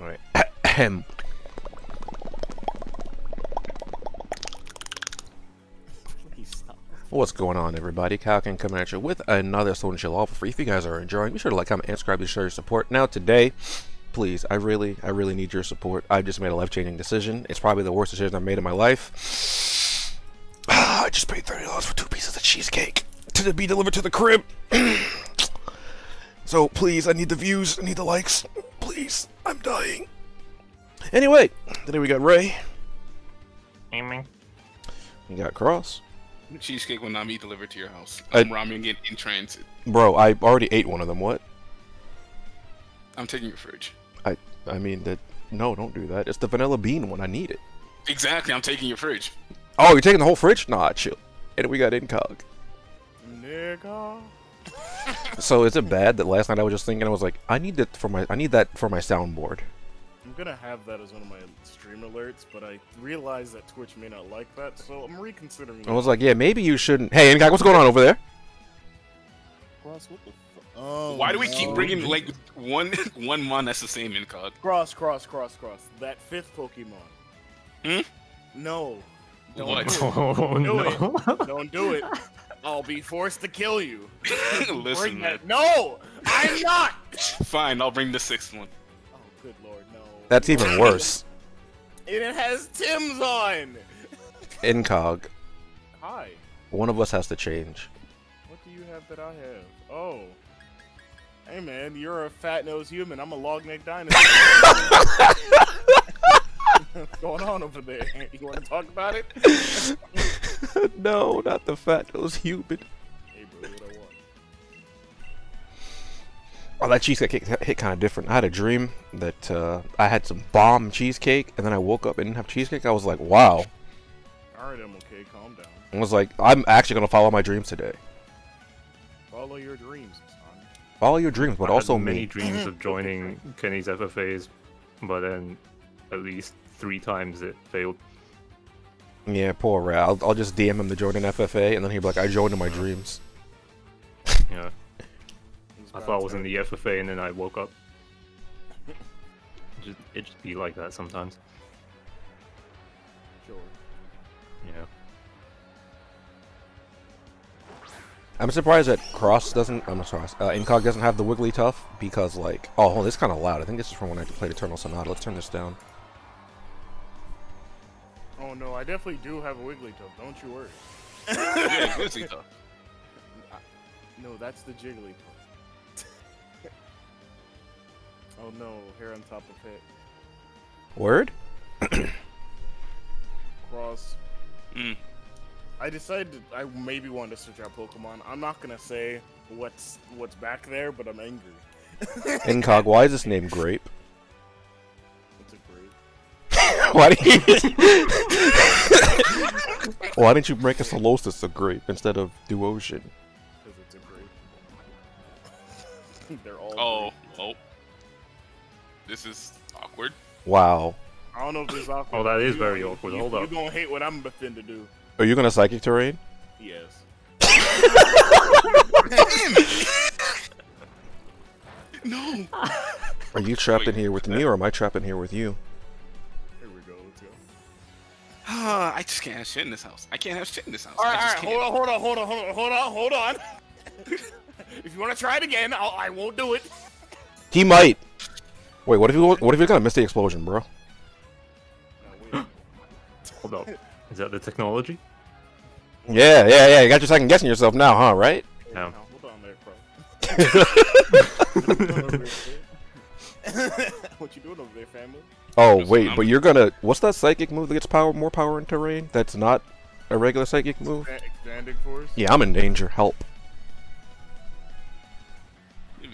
Alright. Ahem. What's going on, everybody? Calkin coming at you with another Sword and Shield Alpha Free. If you guys are enjoying, be sure to like, comment, and subscribe to show your support. Now, today, please, I really, I really need your support. I just made a life-changing decision. It's probably the worst decision I've made in my life. I just paid thirty dollars for two pieces of cheesecake to be delivered to the crib. so please, I need the views, I need the likes. Please, I'm dying. Anyway, today we got Ray. Aiming. We got Kross. Cheesecake will not be delivered to your house. I- I'm ramen in, in transit. Bro, I already ate one of them. What? I'm taking your fridge. I I mean that no, don't do that. It's the vanilla bean one. I need it. Exactly, I'm taking your fridge. Oh, you're taking the whole fridge? Nah, chill. And we got incog. Nigga. So is it bad that last night I was just thinking I was like, I need that for my I need that for my soundboard. I'm gonna have that as one of my stream alerts, but I realize that Twitch may not like that, so I'm reconsidering. I was like, yeah, maybe you shouldn't. Hey, incog, what's going on over there? Kross, what the Oh, Why do we keep bringing like one one mon that's the same incog? Kross, Kross, Kross, Kross? That fifth Pokemon. Hmm? No. Don't What? do it. Oh Do no. Don't do it. I'll be forced to kill you. Listen, man. that. No, I'm not. Fine, I'll bring the sixth one. Oh, good lord, no. That's even worse. And it has Tim's on. Incog. Hi. One of us has to change. What do you have that I have? Oh. Hey man, you're a fat nosed human. I'm a long necked dinosaur. What's going on over there? You want to talk about it? no, not the fat nose human. Hey bro, what I want? Oh, that cheesecake hit, hit kind of different. I had a dream that uh, I had some bomb cheesecake, and then I woke up and didn't have cheesecake. I was like, wow. Alright, I'm okay. Calm down. I was like, I'm actually gonna follow my dreams today. Follow your dreams, son. Follow your dreams, but I also had many me. dreams of joining Kenny's FFAs, but then at least three times it failed. Yeah, poor Ray. I'll, I'll just DM him the Jordan FFA, and then he'll be like, I joined in my dreams. Yeah, I thought I was in the FFA and then I woke up. Just, it just be like that sometimes. Sure. Yeah. I'm surprised that Kross doesn't. I'm sorry. Uh, Incog doesn't have the Wigglytuff because, like, oh, hold this is kind of loud. I think this is from when I played Eternal Sonata. Let's turn this down. Oh no, I definitely do have a Wigglytuff. Don't you worry. Yeah, grizzly though. No, that's the Jigglypuff. oh no, hair on top of head. Word? Kross. Mm. I decided I maybe wanted to search out Pokemon. I'm not gonna say what's what's back there, but I'm angry. Incog, why is this name Grape? It's a great. why do you? why didn't you make a Solosis a Grape instead of Duosion? Because it's a great. They're all. Oh, great. oh. This is awkward. Wow. I don't know if this is awkward. Oh, that is You very gonna- awkward. You, Hold you up. gonna hate what I'm about to do. Are you gonna Psychic Terrain? Yes. No. Are you trapped in here with me, or am I trapped in here with you? Ah, I just can't have shit in this house. I can't have shit in this house. All right, I just can't. Hold on, hold on, hold on, hold on, hold on, hold on. if you want to try it again, I'll, I won't do it. He might. Wait, what if you what if you're gonna miss the explosion, bro? Hold up. Is that the technology? Yeah, yeah, yeah. You got your second guessing yourself now, huh? Right? Yeah. Now, hold on there, bro. What you doing over there, kid? what you doing over there, family? Oh wait, but you're gonna what's that psychic move that gets power more power in terrain? That's not a regular psychic move. Expanding force. Yeah, I'm in danger. Help.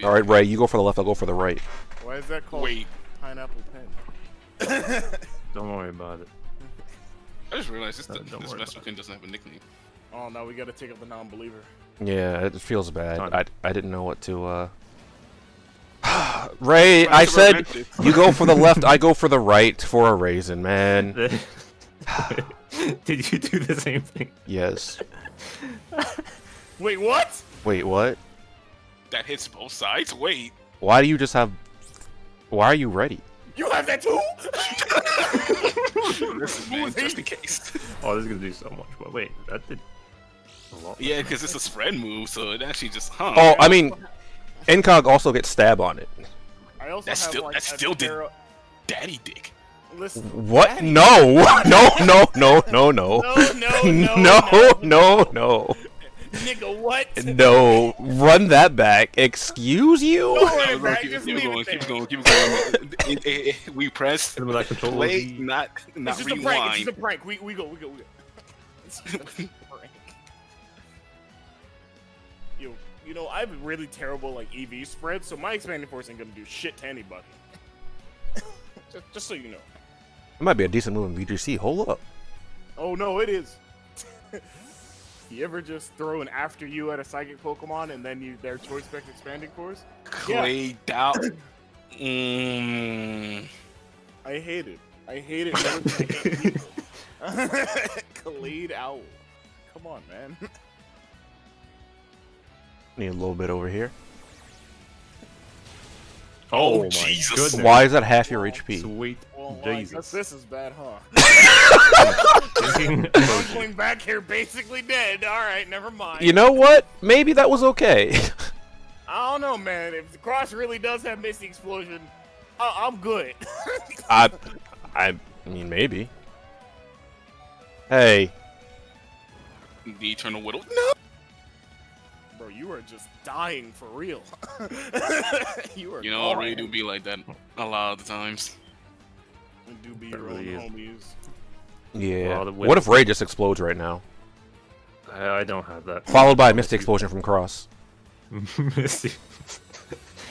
All right, Ray, you go for the left. I'll go for the right. Why is that called Wait, pineapple pen? Don't worry about it. I just realized this, Uh, don't this worry Mexican doesn't have a nickname. Oh, now we gotta take up the non-believer. Yeah, it feels bad. I I didn't know what to. uh... Ray, Trying I said you go for the left. I go for the right for a reason, man. Did you do the same thing? Yes. Wait, what? Wait, what? That hits both sides. Wait, Why do you just have? Why are you ready? You have that too? Listen, man, just in case. Oh, this is gonna do so much. But wait, that did a lot. Yeah, because it's a spread move, so it actually just huh. Oh, I mean, Incog also gets stab on it. I also That's have still- like that's a still did- tarot- daddy dick. Listen, What? Daddy. No, no, no, no, no, no, No, no, no, no, no, no, nigga, what? no. Run that back. Excuse you? Don't worry, Keep, keep, just keep leave going, keep going, keep going. It- it- it- we press Hit him with that control. play, Z. not It's not just a prank. It's just a prank. We we go. We go. We go. You know I have a really terrible like EV spread, so my expanding force ain't gonna do shit to anybody. just, just so you know. It might be a decent move in VGC. Hold up. Oh no, it is. you ever just throw an after you at a psychic Pokemon and then you their choice spec expanding force? Clay out. Mm. I hate it. I hate it. more than I hate people. Khalid Owl. Come on, man. Need a little bit over here. Oh, oh, my Jesus. goodness. Why is that half your oh, HP? Sweet Well, Jesus. this is bad, huh? Thinking Going back here, basically dead. All right, never mind. You know what? Maybe that was okay. I don't know, man. If the Kross really does have Misty Explosion, I- I'm good. I, I mean, maybe. Hey, The Eternal Widow. No. Bro, you are just dying for real. you are. You know, I really do be like that a lot of the times. And do be That your really own is. homies. yeah. Well, What if Ray just explodes right now, I, I don't have that. followed by a Misty Explosion from Kross? Misty.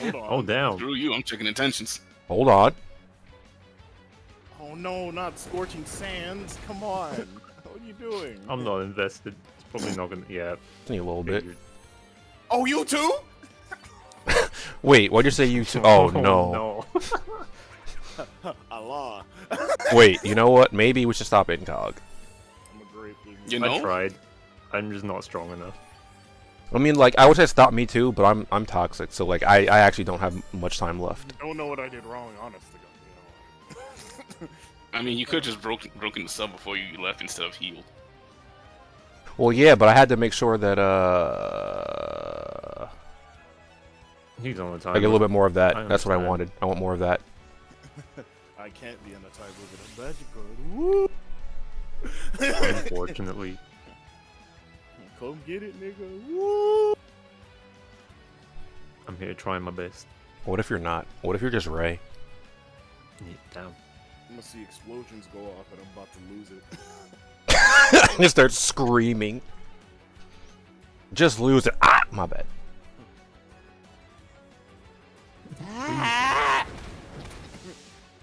Hold on. Oh damn. Screw you, I'm checking intentions. Hold on. Oh no, not scorching sands. Come on. what are you doing? I'm not invested. It's probably not gonna. Yeah. Need a little bit. Figured. Oh, you too? Wait, what'd you say you too? Oh, oh no. no. Allah. Wait, you know what? Maybe we should stop Incog. I'm a great big- You I tried. I'm just not strong enough. I mean, like, I would say stop me too, but I'm I'm toxic, so like, I I actually don't have much time left. I don't know what I did wrong, honestly. I mean, you could have just broken broken the sub before you left instead of healed. Well, yeah, but I had to make sure that uh, He's on the time. I get a little bit more of that. That's what I wanted. I want more of that. I can't be on the type with a magic card. Woo! Unfortunately. Come get it, nigga. Woo! I'm here trying my best. What if you're not? What if you're just Ray? Yeah, damn. I'm gonna see explosions go off and I'm about to lose it. Just start screaming. Just lose it. Ah, my bad.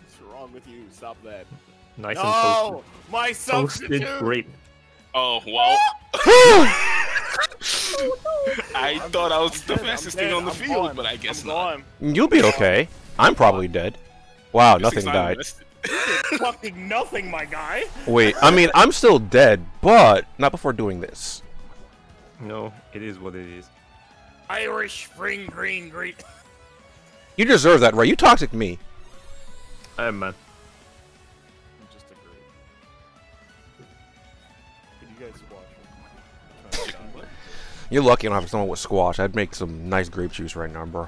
What's wrong with you? Stop that. Nice and No! My toasted. Toasted substitute! grape. Oh well. I thought I was the dead, I'm fastest dead, thing on the I'm field, gone, but I guess I'm not. gone. You'll be okay. I'm probably dead. Wow, This nothing died. invested. Fucking nothing, my guy. Wait, I mean, I'm still dead, but not before doing this. No, it is what it is. Irish spring green green. You deserve that, right? You toxic me. Hey man. I'm just a great. Could you guys watch it? You're lucky I don't have someone with squash. I'd make some nice grape juice right now, bro.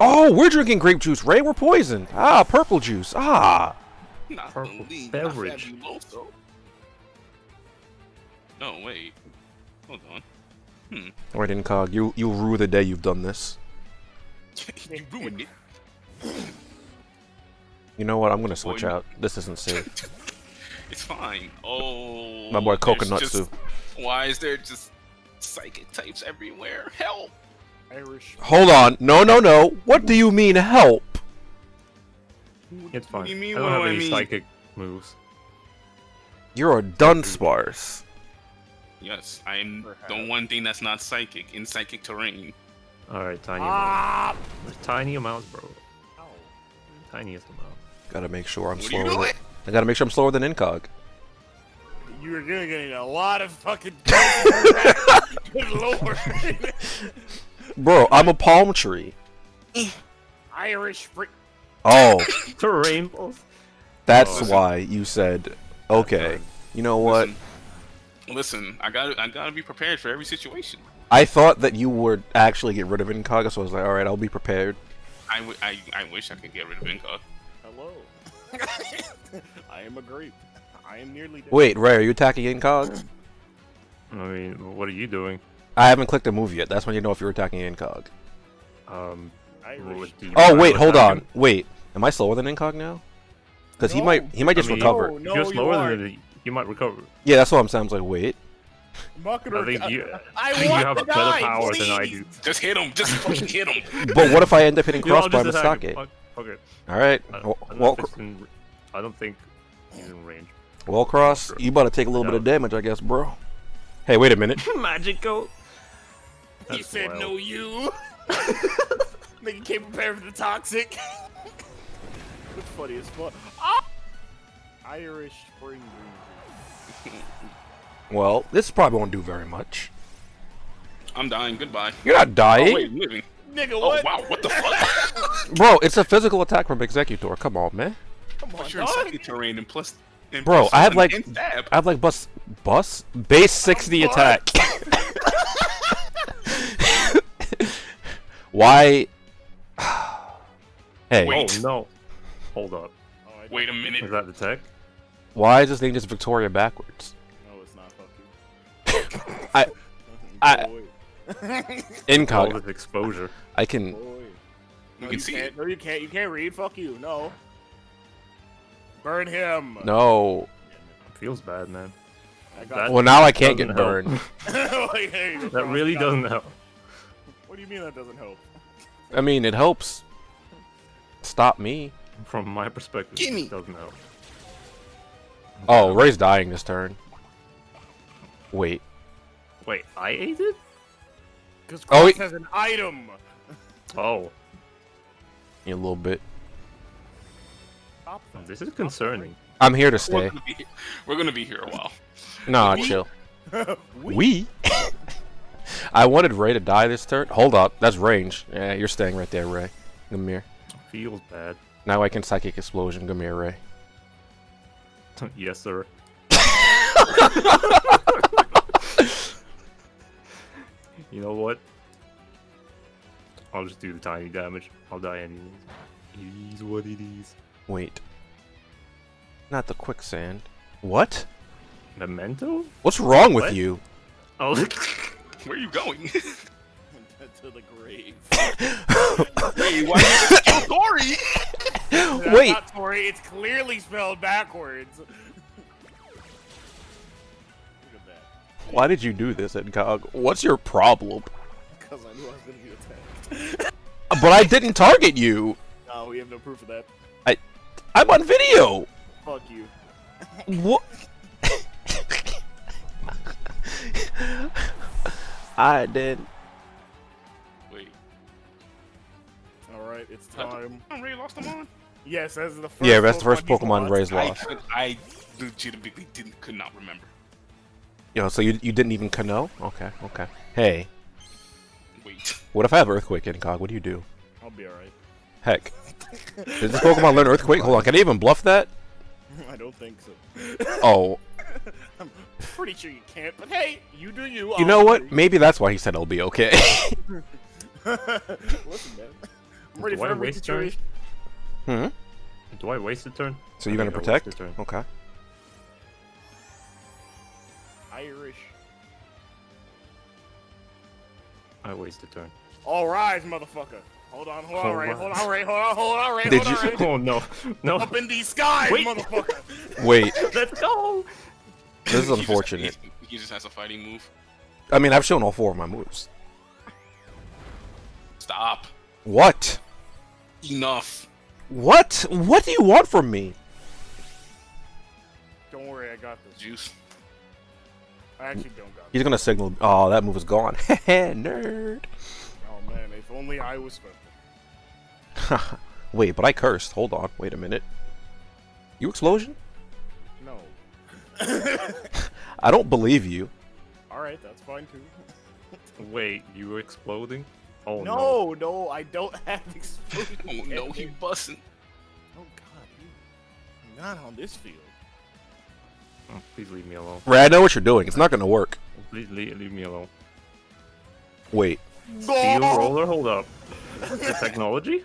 Oh, we're drinking grape juice, Ray. We're poisoned. Ah, purple juice. Ah. Not Purple the league. beverage. Not. No, wait. Hold on. Alright, Incog, you you rue the day you've done this. you ruined it. You know what? I'm gonna switch Boy. out. This isn't safe. It's fine. Oh. My boy Coconut just- Soup. Why is there just psychic types everywhere? Help! Irish. Hold on. No, no, no. What do you mean help? It's fine. you mean, I don't what have do I any mean? psychic moves. You're a Dunsparce. Yes, I am the one thing that's not psychic in psychic terrain. Alright, tiny Ah! amounts. Tiny amounts, bro. Ow. Tiniest amount. Gotta make sure I'm What are slower. you doing? I gotta make sure I'm slower than Incog. You're gonna get a lot of fucking. Good lord. Bro, I'm a palm tree. Eh. Irish spring. Oh, To rainbows. that's Oh. why you said, okay. You know what? Listen, listen, I gotta, I gotta be prepared for every situation. I thought that you would actually get rid of Incog, so I was like, alright, I'll be prepared. I, w- I, I wish I could get rid of Incog. Hello. I am a grape. I am nearly dead. Wait, Ray, are you attacking Incog? I mean, what are you doing? I haven't clicked the move yet. That's when you know if you're attacking Incog. Um, Irish. what Oh wait, hold attack on. Wait, am I slower than Incog now? Because he might he might just I mean- recover. No, no, you're slower aren't. than it, you might recover. Yeah, that's what I'm saying. I was like, wait. I'm not gonna I think you, I I think you want have to a better die, power than I do. Just hit him. Just fucking hit him. But what if I end up hitting You know, Kross I'll by just attack Misake? him. Fuck, fuck it. All right. I, Well, I don't, well, know if it's in, I don't think he's in range. well, Kross. You about to take a little bit of damage, I guess, bro. Hey, wait a minute. Magical. He said wild. no you. Nigga came prepared for the toxic. What's funny as fuck. Ah! Irish spring breeze. Well, this probably won't do very much. I'm dying. Goodbye. You're not dying. Oh dying, wait, I'm living. Nigga, Oh wow, what the fuck? bro. It's a physical attack from Exeggutor. Come on, man. Come on, you're in dog. second terrain and plus. And Bro, I have, like- I have like bus bus base 60 What? attack. Why? hey, Wait. Oh no. Hold up. Oh, Wait a minute. Is that the tech? why is this thing just Victoria backwards? No, it's not. Fuck you. I- I- Boy. All Incog. this exposure. I can. Boy. You No, can see can't. it. No, you can't. You can't read. Fuck you. No. Burn him. No. Feels bad, man. I got Well, now I can't get help. burned. Like, hey, That really doesn't help. What do you mean that doesn't help? I mean, it helps. Stop me. From my perspective, Gimme. it doesn't help. Oh, Ray's dying this turn. Wait. Wait, I ate it? Because Oh, Kross he- has an item. Oh, A little bit. Stop that. this is concerning. I'm here to We're stay. gonna, be, we're gonna be here a while. Nah, We- chill. we, We? I wanted Ray to die this turn. Hold up. That's range. Yeah, you're staying right there, Ray. Here. Feels bad. Now I can Psychic Explosion. Here, Ray. yes, sir. you know what? I'll just do the tiny damage. I'll die anyways. It is what it is. Wait. Not the quicksand. What? Memento? What's wrong with What? you? Oh, Where are you going? to the grave. Hey, why you just kill Dory? Wait. not Tori. It's clearly spelled backwards. Look at that. Why did you do this, Incog? What's your problem? Because I knew I was gonna be attacked. Uh, but I didn't target you. No, we have no proof of that. I, I'm on video. Fuck you. What? I did. Wait, All right, it's time. I already lost them on. Yes, that's the first. Yeah, that's the first he's Pokemon lost. Ray's I, lost. could, I legitimately didn't could not remember. Yo, so you you didn't even know? Okay, okay. Hey, Wait, what if I have Earthquake, Incog? What do you do? I'll be alright. Heck. Did this Pokemon learn Earthquake? Hold on, can I even bluff that? I don't think so. Oh, I'm pretty sure you can't, but hey, you do you. you know what? Maybe that's why he said it'll be okay. Listen, man. I'm ready Do for I every waste turn? situation. hmm? do I waste a turn? So I you're gonna think I waste protect? turn. Okay. Irish. I waste a turn. All rise, motherfucker. Hold on, hold on, All Ray. Hold on, Ray. Hold on, hold on, Ray. Did hold on, you- Oh no, no! Up in the skies, Wait. motherfucker. Wait, Let's go! This is He just- unfortunate. he, he just has a fighting move. I mean, I've shown all four of my moves. Stop. What? Enough. What? What do you want from me? Don't worry, I got this. Juice. I actually don't got this. He's gonna signal. Oh, that move is gone. Nerd. Oh man, if only I was special. Wait, but I cursed. Hold on. Wait a minute. You explosion? No. I don't believe you. All right, that's fine too. Wait, you exploding? Oh no! no, no, I don't have explosion. Oh no, he busting. Oh god, you not on this field. Oh, please leave me alone. Ray, I know what you're doing. It's not gonna work. Please leave, leave me alone. Wait. Steel roller, hold up. The technology?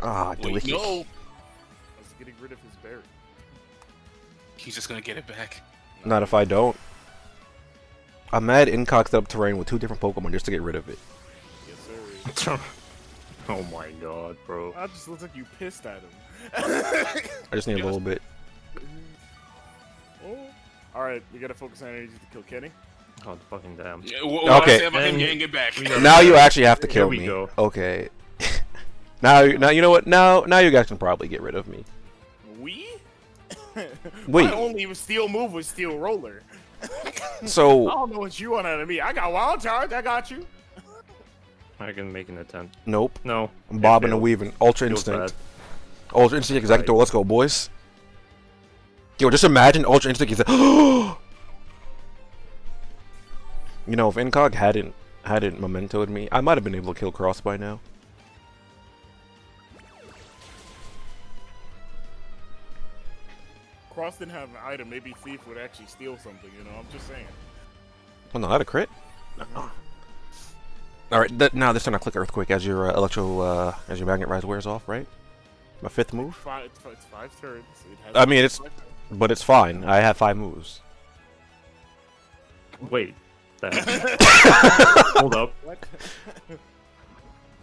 Ah, Wait, delicious. no. I was getting rid of his berry. He's just gonna get it back. Not if I don't. I'm mad Incog set up terrain with two different Pokemon just to get rid of it. Yes, sir. oh my god, bro. I just looks like you pissed at him. I just need a little bit. oh. Alright, we gotta focus on energy to kill Kenny. Oh, fucking damn. Yeah, what, what Okay. I say about him it back? Now you actually have to There kill we me. go. Okay. now, now you know what? Now, now you guys can probably get rid of me. We? Wait. My only steel move was steel roller. So. I don't know what you want out of me. I got wild charge. I got you. I can make an attempt. nope. No. I'm bobbing and weaving. Ultra Feels instinct. bad. Ultra instinct Exeggutor. Let's go, boys. Yo, just imagine Ultra instinct. Is you know, if Incog hadn't hadn't mementoed me, I might have been able to kill Kross by now. Kross didn't have an item. Maybe Thief would actually steal something. You know, I'm just saying. Oh no, not a crit. No. All right, th now this time I click Earthquake as your uh, electro uh, as your magnet rise wears off, right? My fifth move, Five, it's, it's five turns. It has I mean, it's- turns. but it's fine. I have five moves. Wait. That. hold up. What?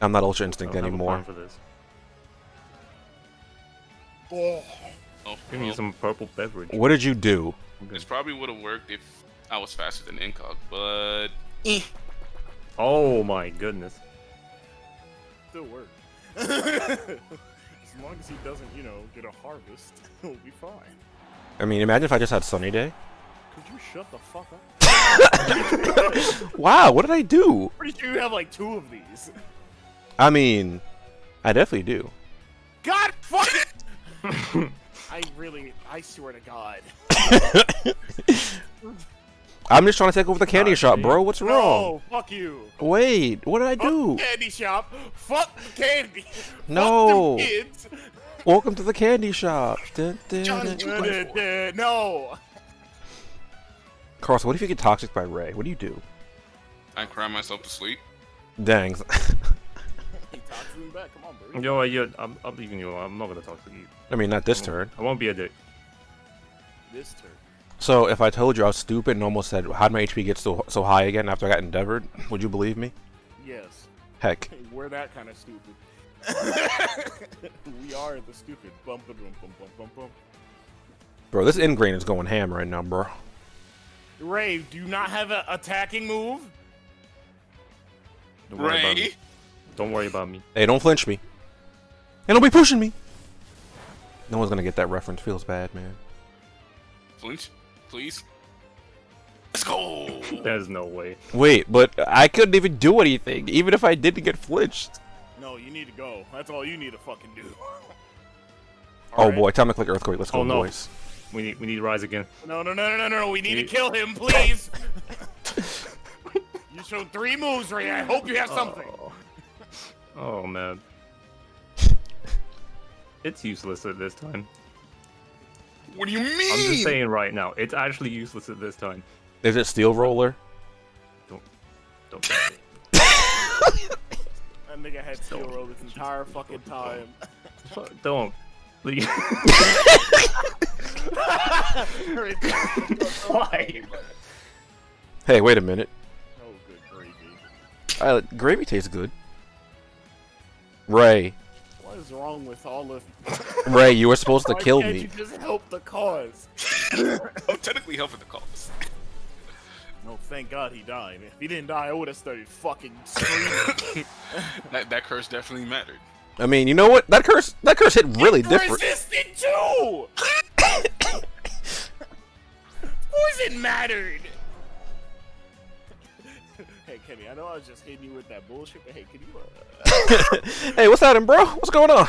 I'm not Ultra Instinct I don't have a anymore. for this. oh. Oh, Give me well, some purple beverage. What did you do? this probably would have worked if I was faster than Incog, but eh. Oh my goodness. Still work. as long as he doesn't, you know, get a harvest, he'll be fine. I mean, imagine if I just had Sunny Day. Could you shut the fuck up? Wow, what did I do? Pretty sure you have like two of these. I mean, I definitely do. God fuck it! I really, I swear to God. I'm just trying to take over the candy God shop, damn. bro. What's wrong? No, fuck you. Wait, what did I Fuck do? candy shop. Fuck the candy. No. Fuck them kids. Welcome to the candy shop. Dun, dun, John, dun. you- Uh, no. Carson, what if you get toxic by Ray? What do you do? I cry myself to sleep. Dang. He talks to him back. Come on, bro. You know what? Yeah, I'm, I'm leaving you alone. I'm not gonna talk to you. I mean, not this turn. I won't be a dick. This turn. So if I told you I was stupid and almost said, "How'd my HP get so so high again after I got endeavored?" Would you believe me? Yes. Heck, We're that kind of stupid. we are the stupid. Bum ba dum bum bum bum bum. bro, this ingrain is going ham right now, bro. Ray, do you not have an attacking move? Don't worry about Ray, me. Don't worry about me. Hey, don't flinch me. And don't be pushing me. No one's gonna get that reference. Feels bad, man. flinch, please. Let's go. There's no way. Wait, but I couldn't even do anything, even if I didn't get flinched. No, you need to go. That's all you need to fucking do. Oh Alright. boy, time to click Earthquake. Let's oh, go, Oh, no. boys. We need we need to rise again. No, no, no, no, no, no. We need to kill him, please. you showed three moves, Ray. I hope you have uh, something. Oh, oh man. It's useless at this time. What do you mean? I'm just saying right now. It's actually useless at this time. Is it Steel Roller? Don't say it. That nigga had steel roll this entire fucking time. Don't. Please. Why? Hey, wait a minute. Oh, good gravy. Uh, gravy tastes good. Ray, What is wrong with all of Ray, you were supposed to Why kill can't me. you just help the cause? I'm technically helping the cause. No, thank God he died. If he didn't die, I would have started fucking screaming. that that curse definitely mattered. I mean, you know what? That curse, that curse hit really different. Resisted too. Poison mattered. Hey Kenny, I know I was just hitting you with that bullshit, but hey, can you uh, hey, what's happening, bro? What's going on?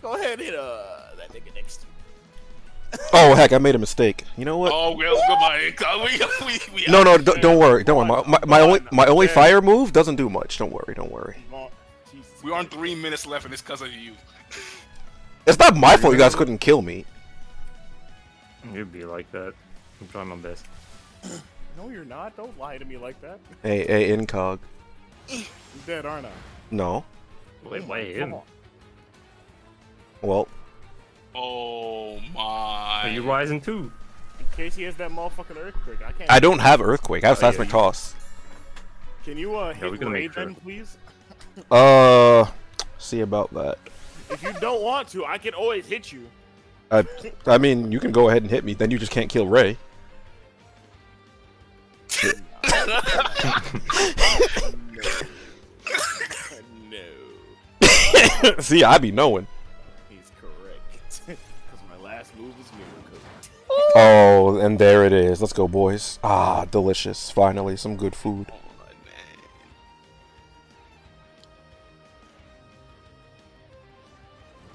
go ahead and hit uh that nigga next to you? Oh heck, I made a mistake. You know what? Oh well, goodbye. We, we, we no, out. no, don't, don't worry, don't worry. My, my, my only my only Okay. fire move doesn't do much. Don't worry, don't worry. We aren't three minutes left, and it's because of you. It's not my fault you guys couldn't kill me. You'd be like that. I'm trying my best. No, you're not. Don't lie to me like that. Hey, hey, incog. I'm dead, aren't I? No. Wait, wait, Come him. on. Well, Oh my. Are my. you rising too? In case he has that motherfucking earthquake, I can't. I don't have earthquake. I have Oh, yeah, seismic you- toss. Can you uh we hit can Ray make sure. then, please? Uh, see about that. If you don't want to, I can always hit you. I, I mean, you can go ahead and hit me. Then you just can't kill Ray. No, see, I be knowing. he's correct. Because my last move is miracle. Oh, and there it is. Let's go, boys. Ah, delicious. Finally, some good food. Oh.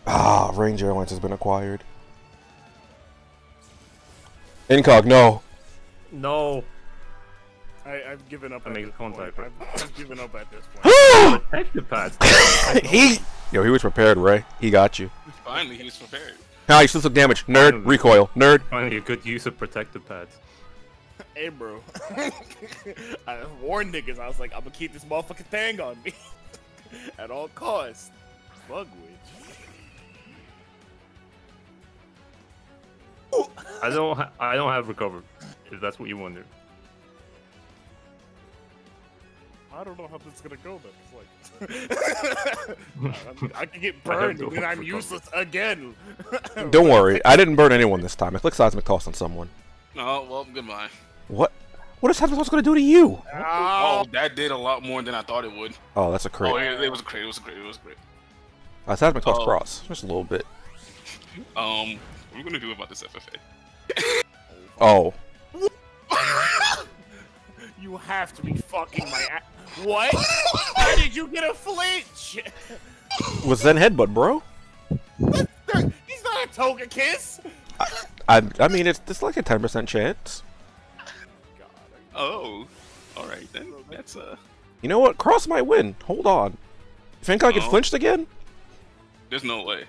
Ah, Ranger Airlines has been acquired. Incog, no. No. I, I've given up. I make contact. I've, I've given up at this point. Protect the pads. he, yo, he was prepared, Ray. He got you. Finally, he was prepared. Ah, you still took damage. Nerd, Finally. recoil. Nerd. Finally, a good use of protective pads. hey, bro. I warned niggas. I was like, I'm gonna keep this motherfucking thing on me at all costs. Bug witch. I don't. Ha- I don't have recovered. If that's what you wonder. I don't know how this is gonna go then. It's like I, I can get burned and I'm recovery. useless again. Don't worry. I didn't burn anyone this time. I clicked seismic toss on someone. Oh, well, goodbye. What? What is seismic toss going to do to you? Oh, Ow. that did a lot more than I thought it would. Oh, that's a crit. Oh, it, it was great. It was a great. It was great. Uh, seismic toss Oh. Kross. Just a little bit. Um, what are we gonna do about this FFA? Oh. You have to be fucking my a- What? How did you get a flinch? Was Zen headbutt, bro? He's not a Togekiss. I, I mean, it's, it's like a 10% chance. Oh, all right then. That's uh, You know what? Kross might win. Hold on. You think I get Oh. flinched again? there's no way.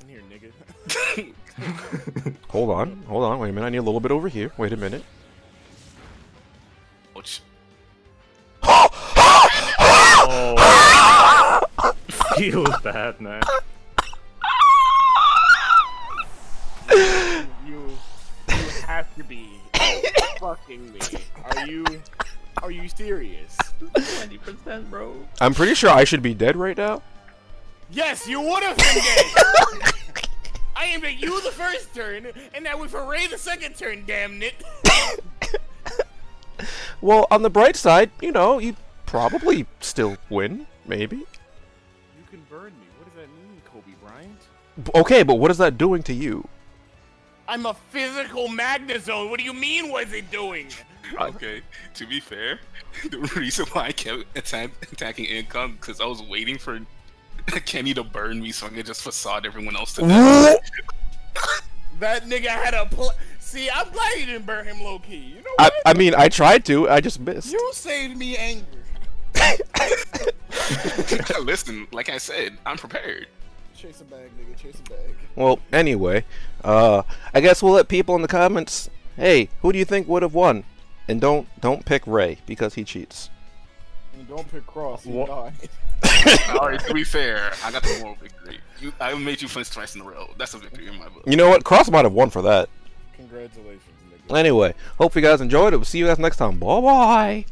Alright, listen here, nigga. Hold on. Hold on. Wait a minute. I need a little bit over here. Wait a minute. Which Oh. Feels bad, man. you, you have to be fucking me. Are you? Are you serious? Twenty percent, bro. I'm pretty sure I should be dead right now. Yes, you would have been dead. I aimed at you the first turn, and now with Ray the second turn. Damn it! Well, on the bright side, you know, you probably still win. Maybe. You can burn me. What does that mean, Kobe Bryant? Okay, but what is that doing to you? I'm a physical magnezone. What do you mean? What's it doing? Uh, okay. To be fair, the reason why I kept attack- attacking Incog because I was waiting for Kenny to burn me so I could just facade everyone else to death. That nigga had a pl- See, I'm glad you didn't burn him low key. You know I, what? I mean, I tried to. I just missed. you saved me anger. Listen, like I said, I'm prepared. Chase a bag, nigga. Chase a bag. Well, anyway, uh, I guess we'll let people in the comments. Hey, who do you think would have won? And don't don't pick Ray because he cheats. And don't pick Kross. You What? die. Alright, to be fair, I got the moral victory. You, I made you flinch twice in a row. That's a victory in my book. You know what? Kross might have won for that. Congratulations, nigga. Anyway, hope you guys enjoyed it. We'll see you guys next time. Bye bye.